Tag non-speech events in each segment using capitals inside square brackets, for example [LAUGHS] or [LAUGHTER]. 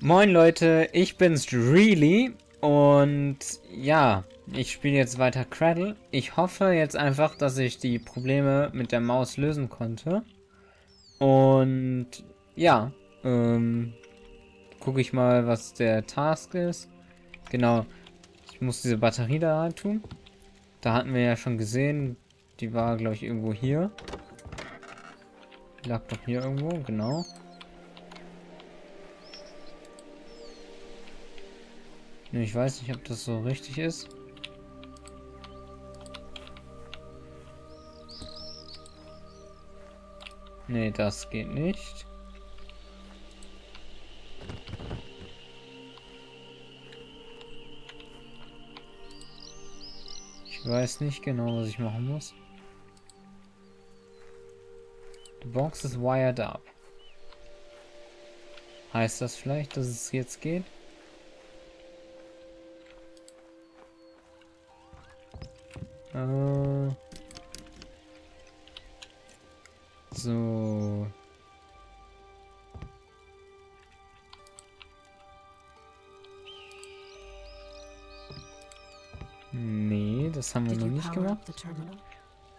Moin Leute, ich bin's Really und ja, ich spiele jetzt weiter Cradle. Ich hoffe jetzt einfach, dass ich die Probleme mit der Maus lösen konnte. Und ja, ähm, gucke ich mal, was der Task ist. Genau, ich muss diese Batterie da tun. Da hatten wir ja schon gesehen, die war glaube ich irgendwo hier. Lag doch hier irgendwo, genau. Ich weiß nicht, ob das so richtig ist. Nee, das geht nicht. Ich weiß nicht genau, was ich machen muss. Box is wired up. Heißt das vielleicht, dass es jetzt geht? Äh so. Nee, das haben wir noch nicht gemacht.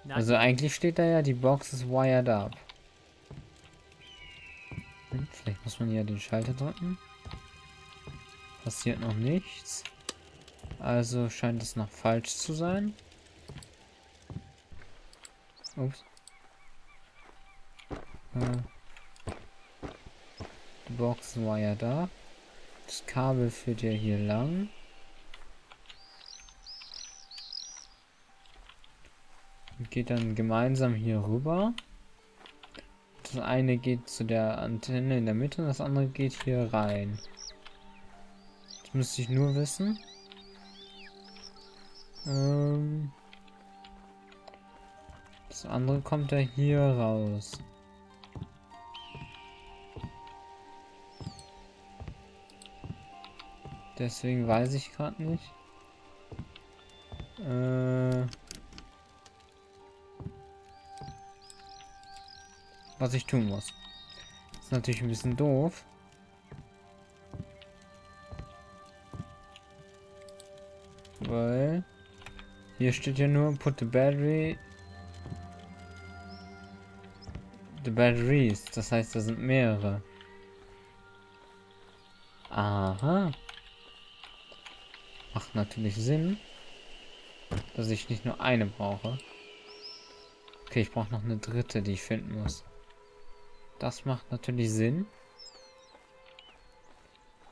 Also eigentlich steht da ja, die Box ist wired up. Muss man ja den Schalter drücken. Passiert noch nichts. Also scheint es noch falsch zu sein. Ups. Äh. Die Boxen war ja da. Das Kabel führt ja hier lang. Und geht dann gemeinsam hier rüber. Das eine geht zu der Antenne in der Mitte und das andere geht hier rein. Das müsste ich nur wissen. Ähm das andere kommt ja hier raus. Deswegen weiß ich gerade nicht. Äh, was ich tun muss. Ist natürlich ein bisschen doof. Weil hier steht ja nur put the battery The batteries, das heißt, da sind mehrere. Aha. Macht natürlich Sinn, dass ich nicht nur eine brauche. Okay, ich brauche noch eine dritte, die ich finden muss. Das macht natürlich Sinn.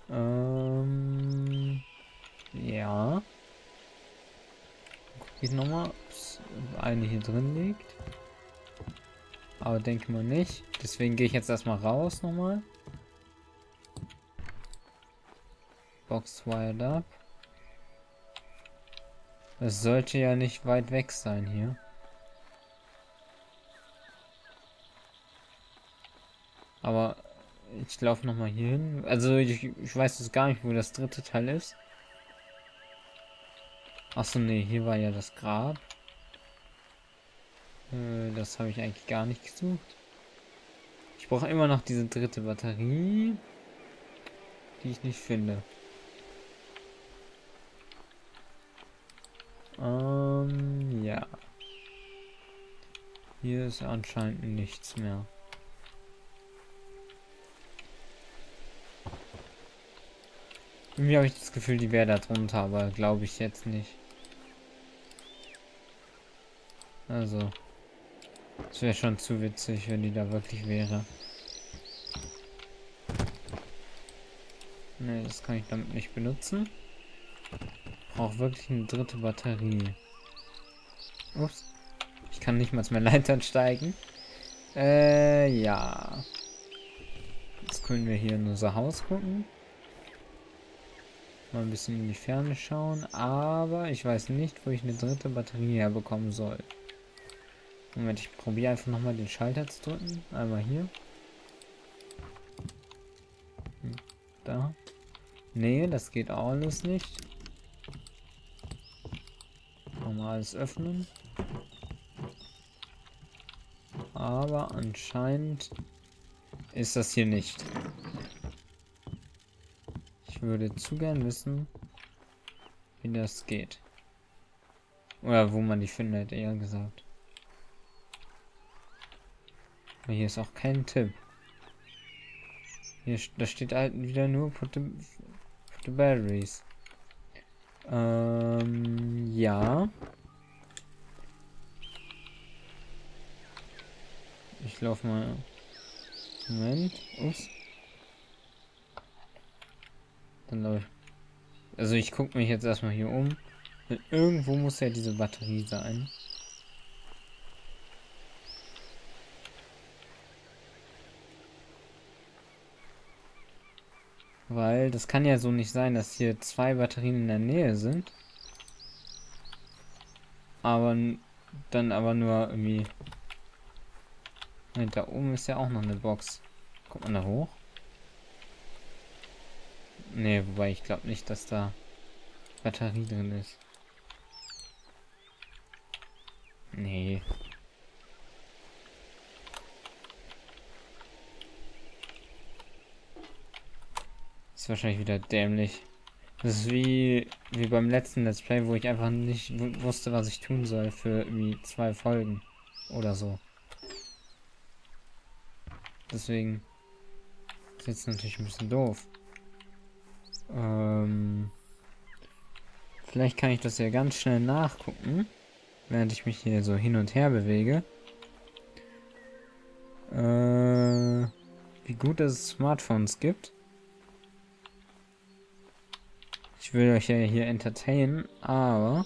Ähm, ja. Guck ich nochmal, ob eine hier drin liegt. Aber denke mal nicht. Deswegen gehe ich jetzt erstmal raus nochmal. Box wired up. Es sollte ja nicht weit weg sein hier. Aber ich laufe nochmal hier hin. Also ich, ich weiß jetzt gar nicht, wo das dritte Teil ist. Achso, nee, hier war ja das Grab. Äh, das habe ich eigentlich gar nicht gesucht. Ich brauche immer noch diese dritte Batterie, die ich nicht finde. Ähm, ja. Hier ist anscheinend nichts mehr. Irgendwie habe ich das Gefühl, die wäre da drunter, aber glaube ich jetzt nicht. Also. Das wäre schon zu witzig, wenn die da wirklich wäre. Ne, das kann ich damit nicht benutzen. Brauche wirklich eine dritte Batterie. Ups. Ich kann nicht mal mehr Leitern steigen. Äh, ja. Jetzt können wir hier in unser Haus gucken. Mal ein bisschen in die Ferne schauen. Aber ich weiß nicht, wo ich eine dritte Batterie herbekommen soll. Moment, ich probiere einfach nochmal den Schalter zu drücken. Einmal hier. Hm, da. Nee, das geht auch alles nicht. Nochmal alles öffnen. Aber anscheinend ist das hier nicht. Ich würde zu gern wissen, wie das geht. Oder wo man die findet, eher gesagt. Aber hier ist auch kein Tipp. Hier da steht halt wieder nur put the, put the batteries. Ähm, ja. Ich laufe mal. Moment. Ups. Dann. Also ich gucke mich jetzt erstmal hier um. Irgendwo muss ja diese Batterie sein. Weil das kann ja so nicht sein, dass hier zwei Batterien in der Nähe sind. Aber dann aber nur irgendwie... Da oben ist ja auch noch eine Box. Kommt man da hoch? Ne, wobei ich glaube nicht, dass da Batterie drin ist. Nee. Ist wahrscheinlich wieder dämlich. Das ist wie, wie beim letzten Let's Play, wo ich einfach nicht wusste, was ich tun soll für irgendwie zwei Folgen oder so. Deswegen ist jetzt natürlich ein bisschen doof. Ähm, vielleicht kann ich das ja ganz schnell nachgucken während ich mich hier so hin und her bewege. Äh, wie gut es Smartphones gibt. Ich will euch ja hier entertainen, aber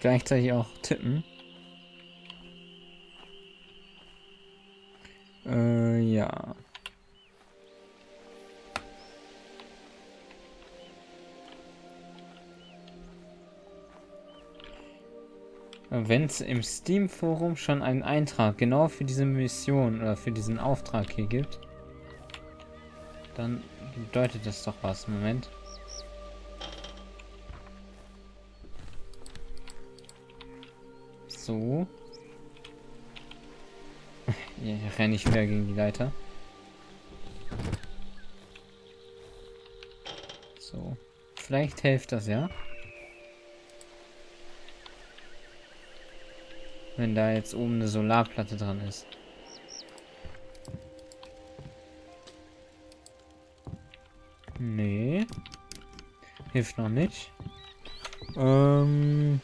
gleichzeitig auch tippen. Äh, ja. Wenn es im Steam-Forum schon einen Eintrag genau für diese Mission oder für diesen Auftrag hier gibt, dann bedeutet das doch was. Moment. So. [LAUGHS] Hier renne ich wieder gegen die Leiter. So. Vielleicht hilft das ja. Wenn da jetzt oben eine Solarplatte dran ist. Nee. Hilft noch nicht. Ähm...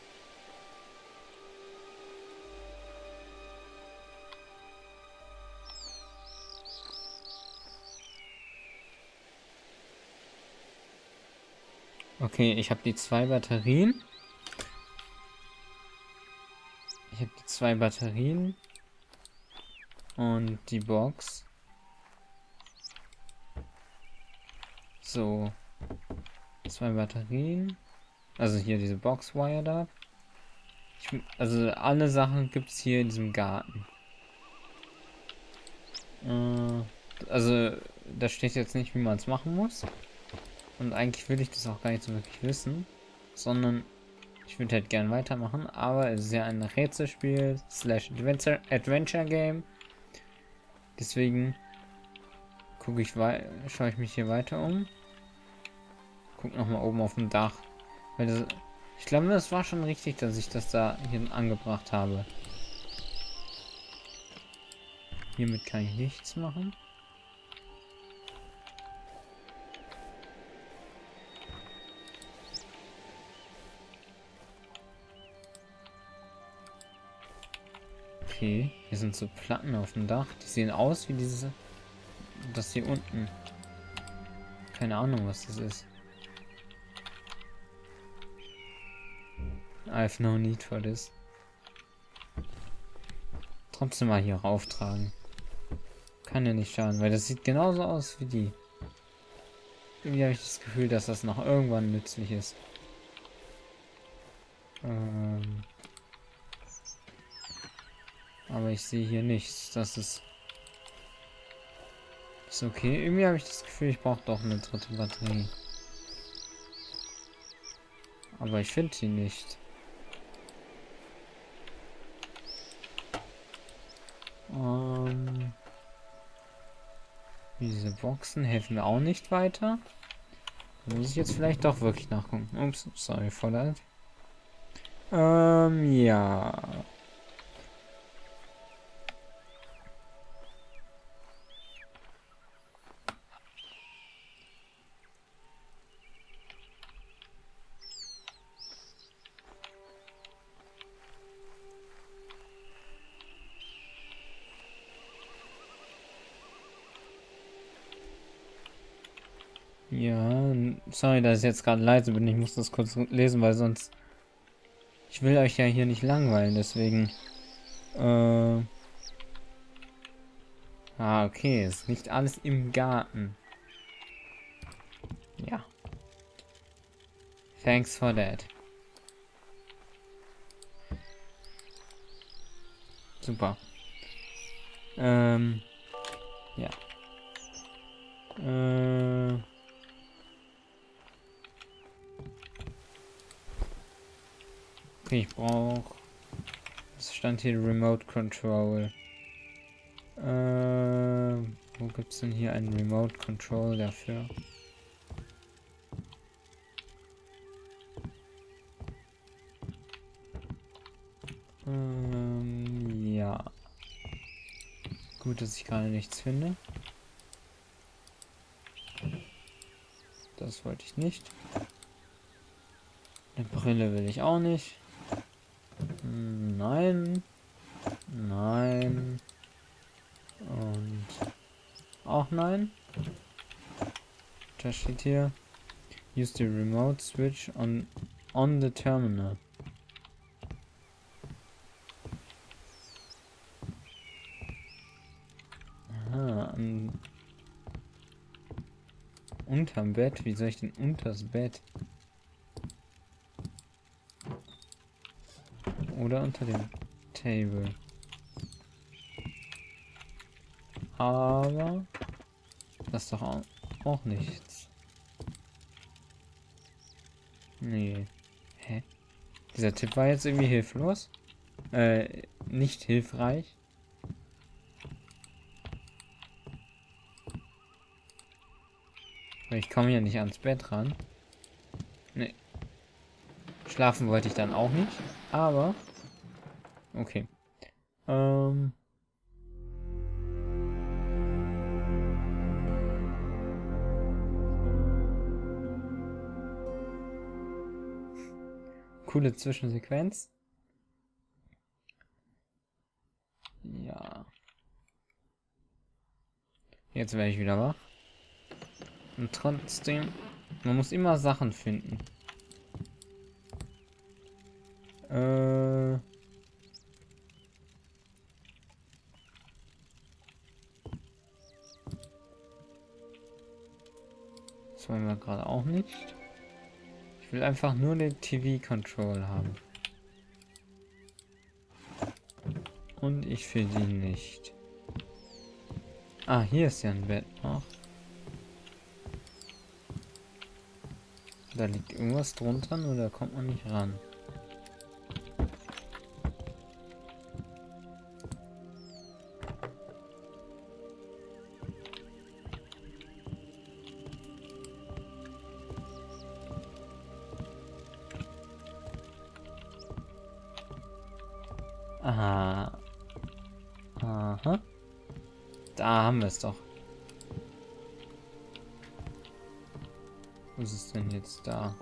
Okay, ich habe die zwei Batterien. Ich habe die zwei Batterien. Und die Box. So. Zwei Batterien. Also hier diese Box wired up. Ich, also alle Sachen gibt es hier in diesem Garten. Äh, also da steht jetzt nicht, wie man es machen muss. Und eigentlich will ich das auch gar nicht so wirklich wissen. Sondern ich würde halt gern weitermachen, aber es ist ja ein Rätselspiel slash Adventure, Game. Deswegen gucke ich schaue ich mich hier weiter um. Guck noch mal oben auf dem Dach. Das, ich glaube, das war schon richtig, dass ich das da hier angebracht habe. Hiermit kann ich nichts machen. Okay, hier sind so Platten auf dem Dach. Die sehen aus wie diese... Das hier unten. Keine Ahnung, was das ist. I have no need for this. Trotzdem mal hier rauftragen. Kann ja nicht schaden, weil das sieht genauso aus wie die. Irgendwie habe ich das Gefühl, dass das noch irgendwann nützlich ist. Ähm... Aber ich sehe hier nichts. Das ist... Ist okay. Irgendwie habe ich das Gefühl, ich brauche doch eine dritte Batterie. Aber ich finde sie nicht. Ähm... Diese Boxen helfen mir auch nicht weiter. Muss ich jetzt vielleicht doch wirklich nachgucken. Ups, sorry for that. Ähm. Ja, sorry, dass ich jetzt gerade leise bin. Ich muss das kurz lesen, weil sonst... Ich will euch ja hier nicht langweilen, deswegen... Äh... Ah, okay. Ist nicht alles im Garten. Ja. Thanks for that. Super. Ähm... Ja. Äh... Okay, ich brauche. Es stand hier Remote Control. Äh, wo gibt es denn hier einen Remote Control dafür? Ähm, ja. Gut, dass ich gerade nichts finde. Das wollte ich nicht. Eine Brille will ich auch nicht. Nein. Nein. Und auch nein. Da steht hier. Use the remote switch on on the terminal. Aha, an, unterm Bett. Wie soll ich denn unters Bett? Oder unter dem Table. Aber das ist doch auch, nichts. Nee. Hä? Dieser Tipp war jetzt irgendwie hilflos. Äh, nicht hilfreich. ich komme ja nicht ans Bett ran. Nee. Schlafen wollte ich dann auch nicht. Aber Okay. Ähm. Coole Zwischensequenz. Ja. Jetzt werde ich wieder wach. Und trotzdem, man muss immer Sachen finden. Äh. Wollen wir gerade auch nicht. Ich will einfach nur den TV-Control haben. Und ich will die nicht. Ah, hier ist ja ein Bett noch. Da liegt irgendwas drunter, nur da kommt man nicht ran. Aha. Aha. Da haben wir es doch. Was ist denn jetzt da?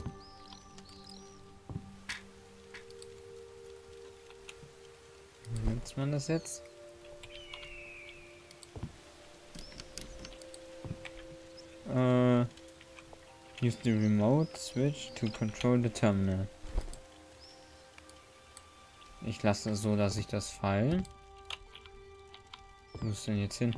Nimmt man das jetzt? Uh, use the remote switch to control the terminal. Ich lasse es so, dass ich das fallen. Wo ist denn jetzt hin?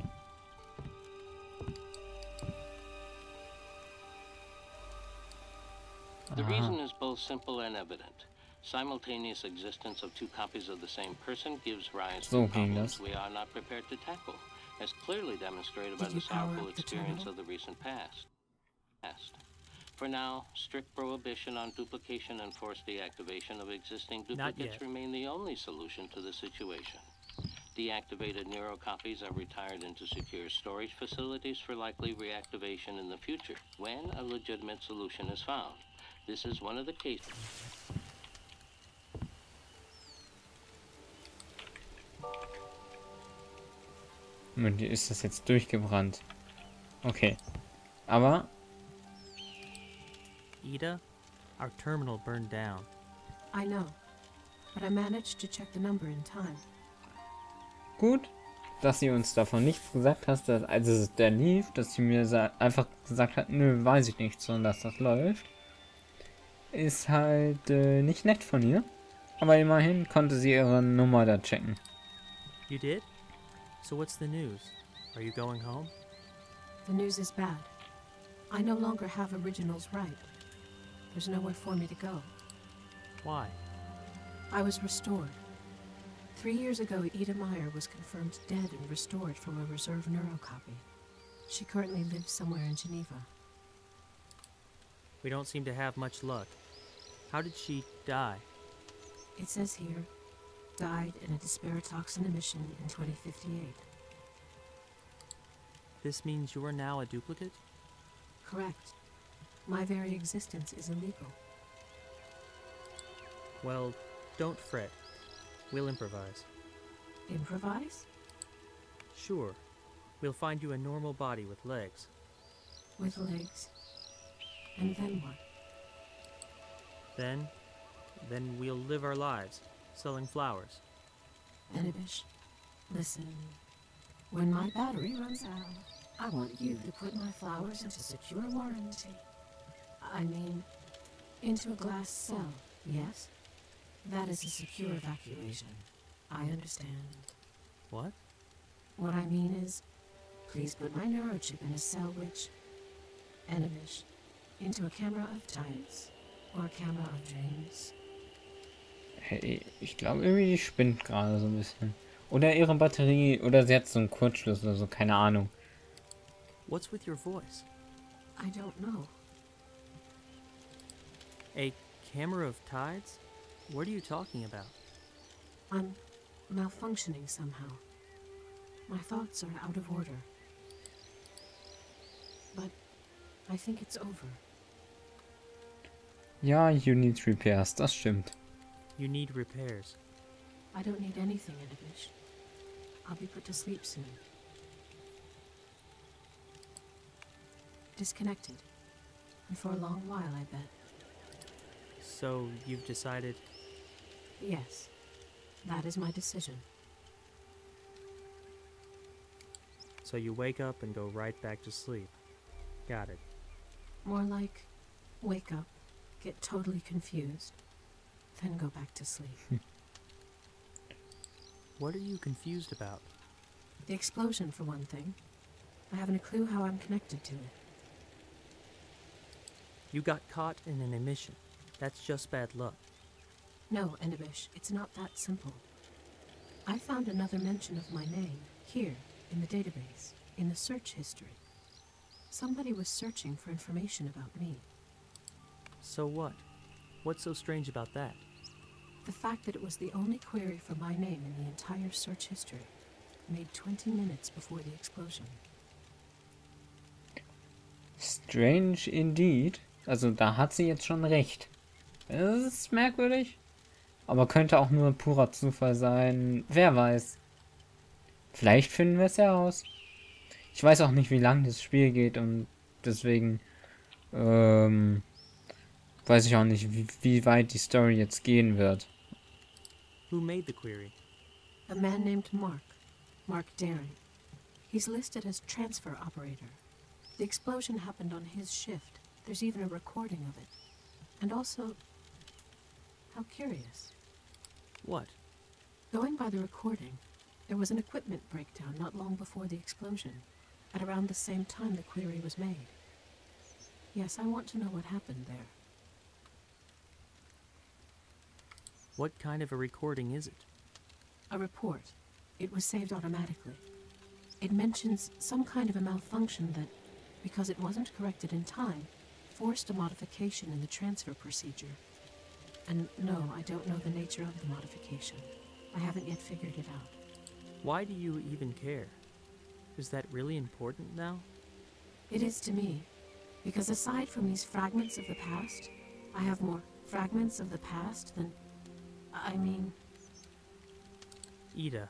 The reason is both simple and evident. Simultaneous existence of two copies of the same person gives rise to problems we are not prepared to tackle, as clearly demonstrated by the sorrowful experience of the recent past. past. For now, strict prohibition on duplication and forced deactivation of existing duplicates remain the only solution to the situation. Deactivated neurocopies are retired into secure storage facilities for likely reactivation in the future when a legitimate solution is found. This is one of the cases. Ist das jetzt durchgebrannt? Okay. Aber. Ida, our terminal burned down. I know. But I managed to check the number in time. Gut, dass sie uns davon nichts gesagt hast, dass, als es der lief, dass sie mir einfach gesagt hat, nö, weiß ich nicht, sondern dass das läuft. Ist halt äh, nicht nett von ihr. Aber immerhin konnte sie ihre Nummer da checken. You did? So what's the news? Are you going home? The news is bad. I no longer have originals right. There's nowhere for me to go. Why? I was restored. Three years ago, Ida Meyer was confirmed dead and restored from a reserve neurocopy. She currently lives somewhere in Geneva. We don't seem to have much luck. How did she die? It says here, died in a disparatoxin emission in 2058. This means you are now a duplicate? Correct. My very existence is illegal. Well, don't fret. We'll improvise. Improvise? Sure. We'll find you a normal body with legs. With legs? And then what? Then, then we'll live our lives, selling flowers. Enibish, listen. When my battery runs out, I want you to put my flowers into secure warranty. I mean, into a glass cell, yes? That is a secure evacuation. I understand. What? What I mean is, please put my neurochip in a cell which, Enibish, into a camera of tides or a camera of dreams. Hey, ich glaube irgendwie die spinnt gerade so ein bisschen. Oder ihre Batterie, oder sie hat so einen Kurzschluss oder so, keine Ahnung. What's with your voice? I don't know. A camera of tides? What are you talking about? I'm malfunctioning somehow. My thoughts are out of order. But I think it's over. Ja, you need repairs, das stimmt. You need repairs. I don't need anything, Edibish. I'll be put to sleep soon. Disconnected. And for a long while, I bet. So, you've decided Yes, that is my decision. So you wake up and go right back to sleep. Got it. More like wake up, get totally confused, then go back to sleep. [LAUGHS] what are you confused about? The explosion, for one thing. I haven't a clue how I'm connected to it. You got caught in an emission. That's just bad luck. No, Enibish, it's not that simple. I found another mention of my name, here, in the database, in the search history. Somebody was searching for information about me. So what? What's so strange about that? The fact that it was the only query for my name in the entire search history, made 20 minutes before the explosion. Strange indeed. Also da hat sie jetzt schon recht. Das ist merkwürdig. Aber könnte auch nur purer Zufall sein. Wer weiß. Vielleicht finden wir es ja raus. Ich weiß auch nicht, wie lang das Spiel geht und deswegen ähm, weiß ich auch nicht, wie, wie weit die Story jetzt gehen wird. Who made the query? A man named Mark. Mark Daring. He's listed as transfer operator. The explosion happened on his shift. There's even a recording of it. And also, how curious. What? Going by the recording, there was an equipment breakdown not long before the explosion, at around the same time the query was made. Yes, I want to know what happened there. What kind of a recording is it? A report. It was saved automatically. It mentions some kind of a malfunction that, because it wasn't corrected in time, forced a modification in the transfer procedure. And no, I don't know the nature of the modification. I haven't yet figured it out. Why do you even care? Is that really important now? It is to me, because aside from these fragments of the past, I have more fragments of the past than. I mean. Ida,